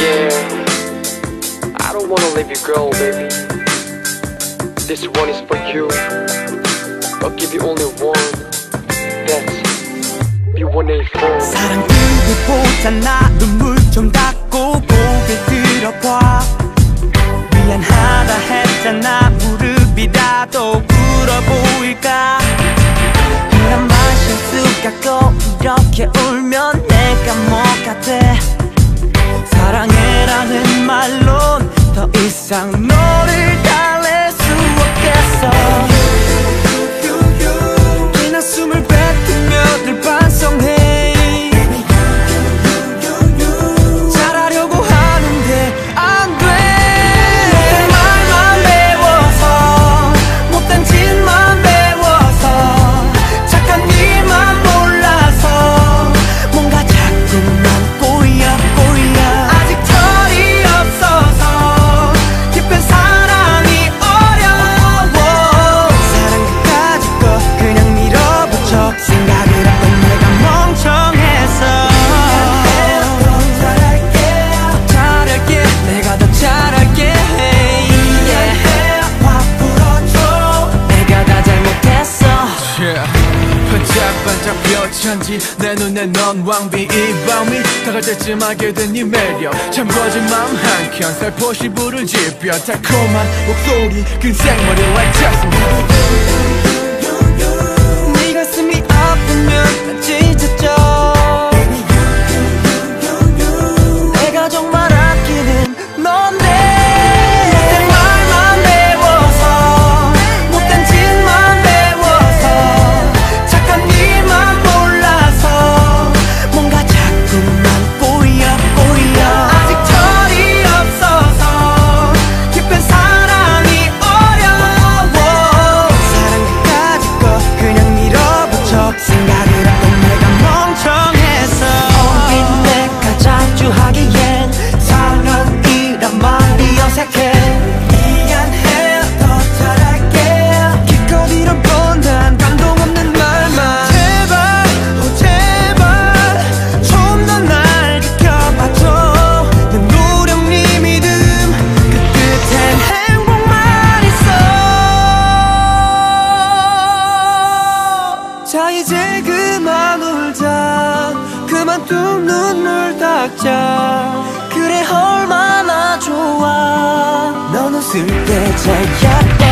Yeah, I don't wanna leave you, girl, baby. This one is for you. I'll give you only one. That's B1A4. 사랑꾼을 보잖아 눈물 좀 닦고 고개 들어봐 미안하다 했잖아 무릎이라도 꿇어 보일까 한잔만 실수 갖고 이렇게 울면 내가 뭐가 돼 사랑해라는 말론 더 이상 너를 반짝반짝 뼈천지. 내 눈에 넌 왕비 이 밤이 다갈 때쯤 알게 된네 매력. 참 거진 맘 한켠 살포시 불을 지펴 달콤한 목소리 긴 생머리 like jasmine 네 닦자 그래 얼마나 좋아. 넌 웃을 때 예뻐